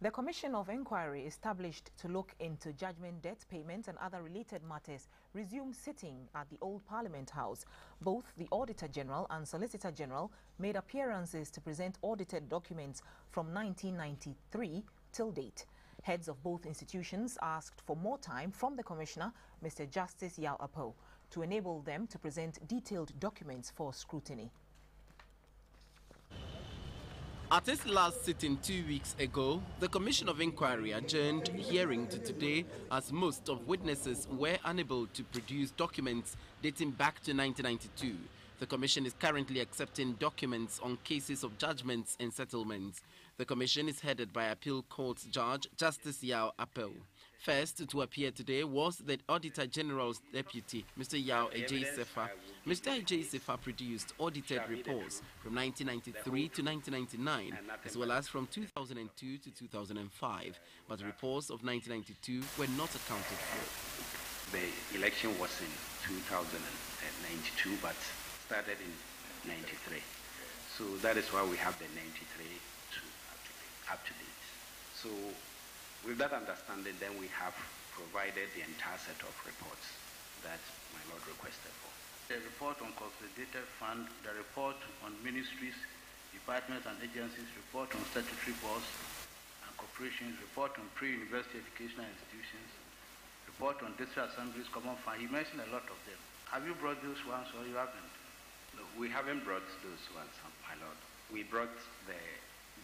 The Commission of Inquiry established to look into judgment debt payments and other related matters resumed sitting at the Old Parliament House. Both the Auditor General and Solicitor General made appearances to present audited documents from 1993 till date. Heads of both institutions asked for more time from the Commissioner, Mr. Justice Yaw Appau, to enable them to present detailed documents for scrutiny. At its last sitting two weeks ago, the Commission of Inquiry adjourned hearing to today as most of witnesses were unable to produce documents dating back to 1992. The Commission is currently accepting documents on cases of judgments and settlements. The Commission is headed by Appeal Court Judge Justice Yaw Appau. First to appear today was the Auditor General's Deputy, Mr. Adjei Seffah. Mr. Seffah produced audited reports from 1993 to 1999, as well as from 2002 to 2005, but reports of 1992 were not accounted for. The election was in 2092, but started in 93. So that is why we have the 93 to up to date. So with that understanding, then we have provided the entire set of reports that my Lord requested for. The report on consolidated fund, the report on ministries, departments and agencies, report on statutory boards and corporations, report on pre-university educational institutions, report on district assemblies, common fund. He mentioned a lot of them. Have you brought those ones or you haven't? No, we haven't brought those ones, my Lord. We brought the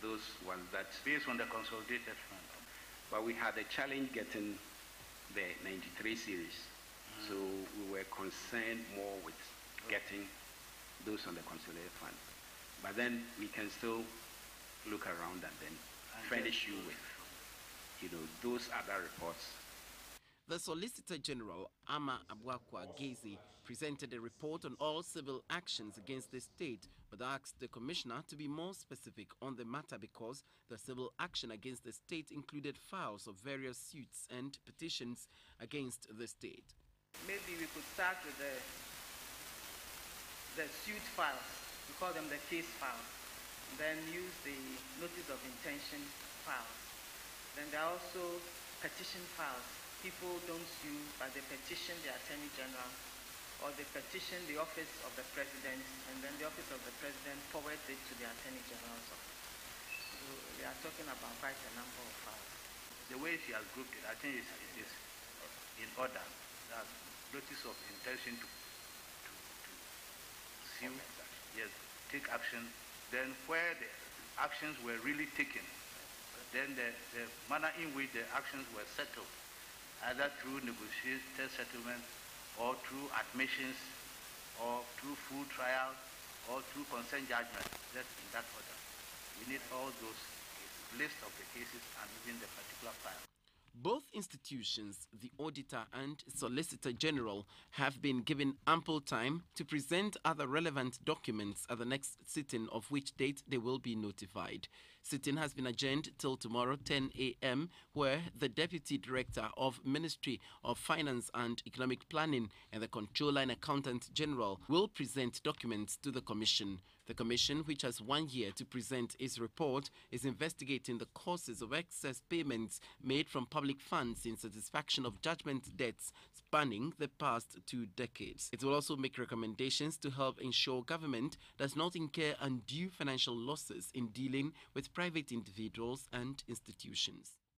those ones that based on the consolidated fund. But we had a challenge getting the 93 series. Mm. So we were concerned more with getting those on the consolidated fund. But then we can still look around and then and furnish you with, you know, those other reports the Solicitor General, Ama Abuakwa Gaisie, presented a report on all civil actions against the state, but asked the Commissioner to be more specific on the matter because the civil action against the state included files of various suits and petitions against the state. Maybe we could start with the, the suit files, we call them the case files, then use the notice of intention files. Then there are also petition files people don't sue, but they petition the Attorney General or they petition the office of the President, and then the office of the President forwards it to the Attorney General's office. So we are talking about quite a number of files. The way she has grouped it, I think it is in order. That notice of intention to, to, to sue, yes, take action. Then where the actions were really taken, then the, the manner in which the actions were settled either through negotiated settlement or through admissions or through full trial or through consent judgment, just in that order. We need all those list of the cases and even the particular file. Both institutions, the Auditor and Solicitor General, have been given ample time to present other relevant documents at the next sitting, of which date they will be notified. Sitting has been adjourned till tomorrow 10 a.m., where the Deputy Director of Ministry of Finance and Economic Planning and the Controller and Accountant General will present documents to the Commission. The Commission, which has one year to present its report, is investigating the causes of excess payments made from public public funds in satisfaction of judgment debts spanning the past two decades. It will also make recommendations to help ensure government does not incur undue financial losses in dealing with private individuals and institutions.